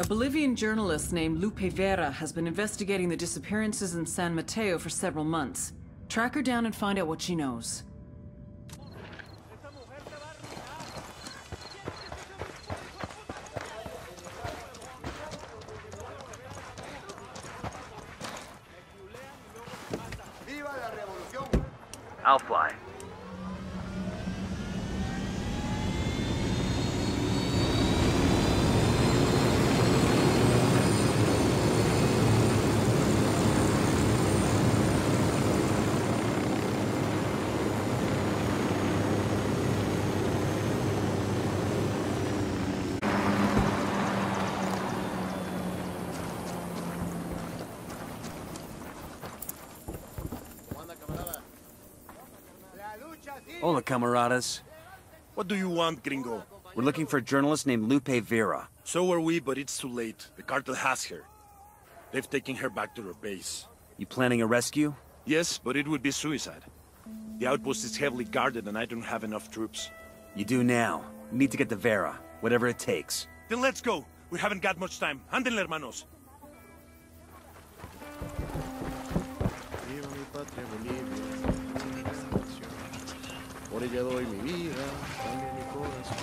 A Bolivian journalist named Lupe Vera has been investigating the disappearances in San Mateo for several months. Track her down and find out what she knows. I'll fly. Hola, camaradas. What do you want, gringo? We're looking for a journalist named Lupe Vera. So are we, but it's too late. The cartel has her. They've taken her back to their base. You planning a rescue? Yes, but it would be suicide. The outpost is heavily guarded and I don't have enough troops. You do now. We need to get to Vera, whatever it takes. Then let's go. We haven't got much time. Anden, hermanos. Por ella doy mi vida, también mi corazón.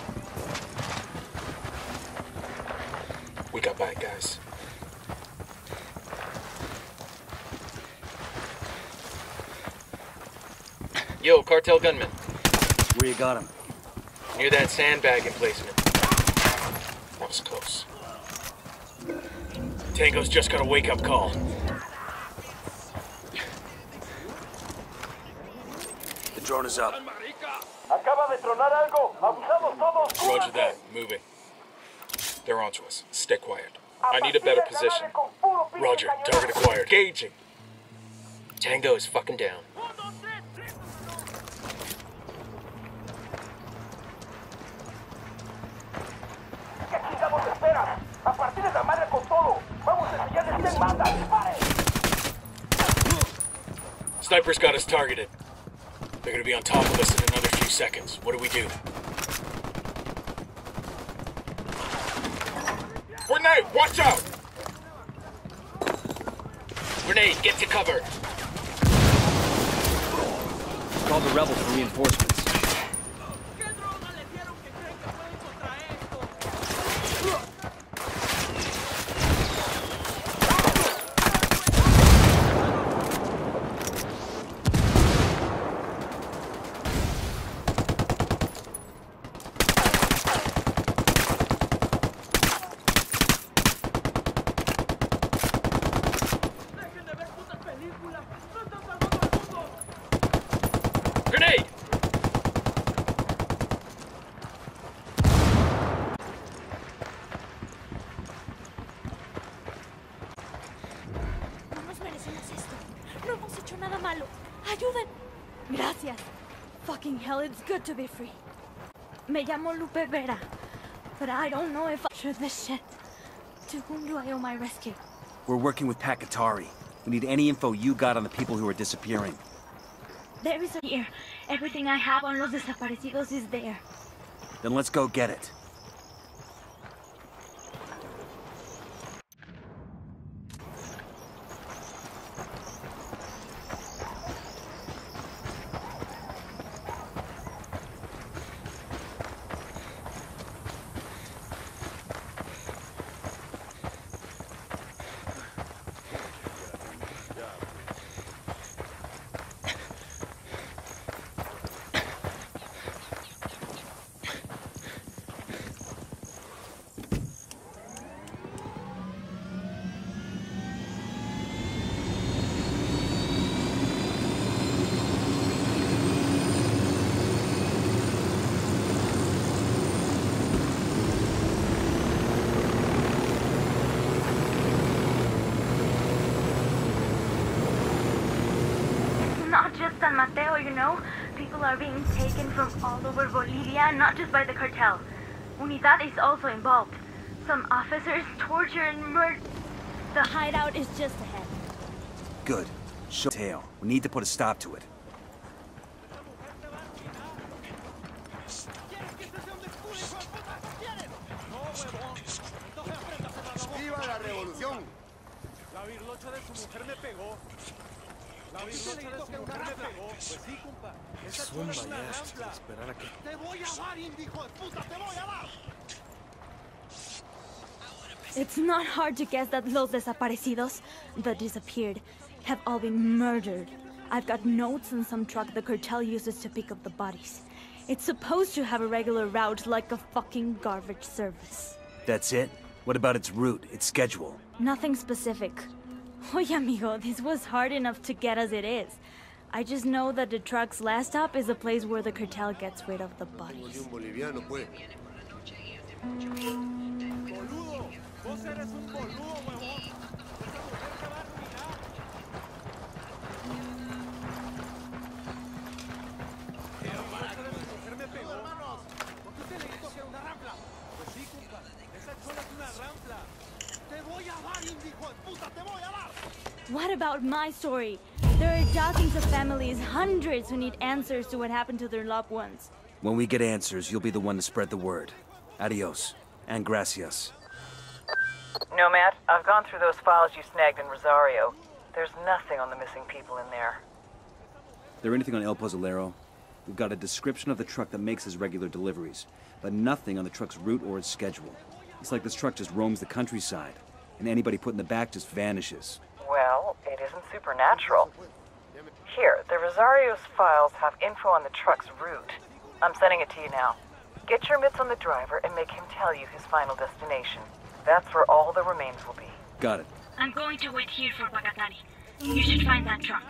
We got back, guys. Yo, cartel gunman. Where you got him? Near that sandbag emplacement. That was close. Tango's just got a wake-up call. The drone is up. Roger that. Moving. They're onto us. Stay quiet. I need a better position. Roger. Target acquired. Gauging. Tango is fucking down. Sniper's got us targeted. They're gonna be on top of us in another few seconds. What do we do? Grenade! Watch out! Grenade, get to cover! Call the rebels for reinforcements. Fucking hell, it's good to be free. Me llamo Lupe Vera, but I don't know if I should this shit. To whom do I owe my rescue? We're working with Pac Katari. We need any info you got on the people who are disappearing. There is a here. Everything I have on los desaparecidos is there. Then let's go get it. Not just San Mateo, you know. People are being taken from all over Bolivia, not just by the cartel. Unidad is also involved. Some officers torture and murder. The hideout is just ahead. Good. Show tail. We need to put a stop to it. La virlocha de su mujer me pegó. La virlocha de su mujer me pegó. Pues sí, compa. Esa Zumba ya, esto, esperar a que... Te voy a dar, hijo de puta, te voy a dar. It's not hard to guess that los desaparecidos, the disappeared, have all been murdered. I've got notes on some truck the cartel uses to pick up the bodies. It's supposed to have a regular route like a fucking garbage service. That's it? What about its route, its schedule? Nothing specific. Oye, amigo, this was hard enough to get as it is. I just know that the truck's last stop is the place where the cartel gets rid of the Ni bodies. About my story? There are dozens of families, hundreds who need answers to what happened to their loved ones. When we get answers, you'll be the one to spread the word. Adios. And gracias. Nomad, I've gone through those files you snagged in Rosario. There's nothing on the missing people in there. There anything on El Pozolero? We've got a description of the truck that makes his regular deliveries, but nothing on the truck's route or its schedule. It's like this truck just roams the countryside, and anybody put in the back just vanishes. Well, it isn't supernatural. Here, the Rosario's files have info on the truck's route. I'm sending it to you now. Get your mitts on the driver and make him tell you his final destination. That's where all the remains will be. Got it. I'm going to wait here for Pac Katari. You should find that truck.